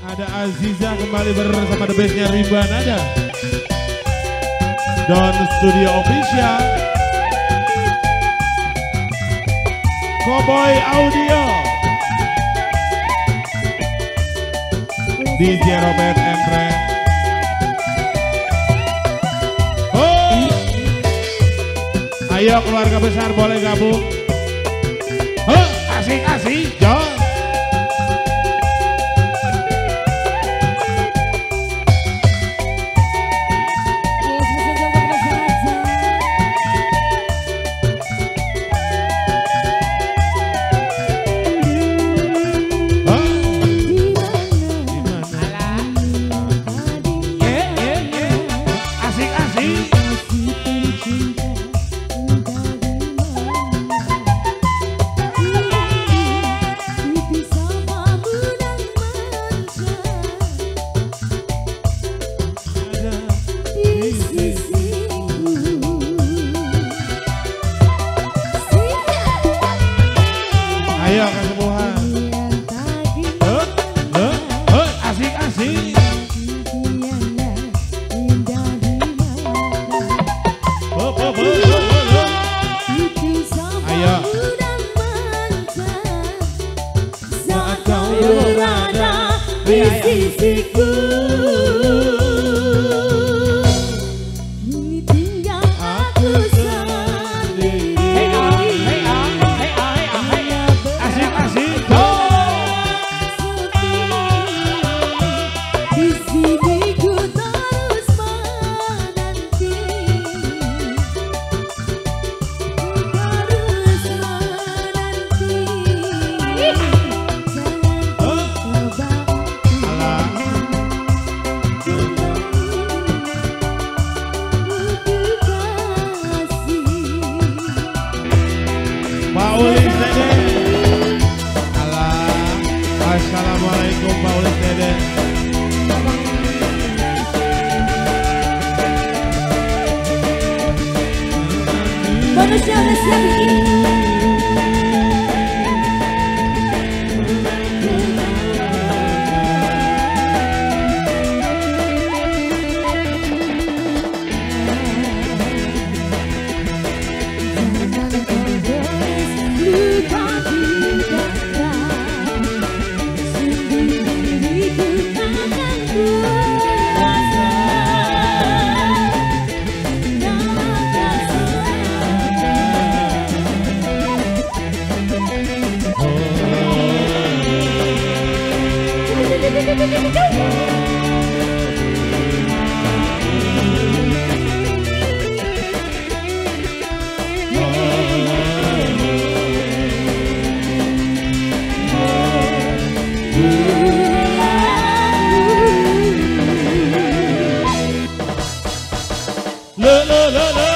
Ada Aziza kembali bersama The Best-nya Riban ada. Don Studio Official. Cowboy Audio. DJ Robert Endre. Oh. Ayo keluarga besar boleh gabung. Oh, asik asik, John. Ayo kesembuhan. Asik di sisiku 我们需要的鲜明。la la la la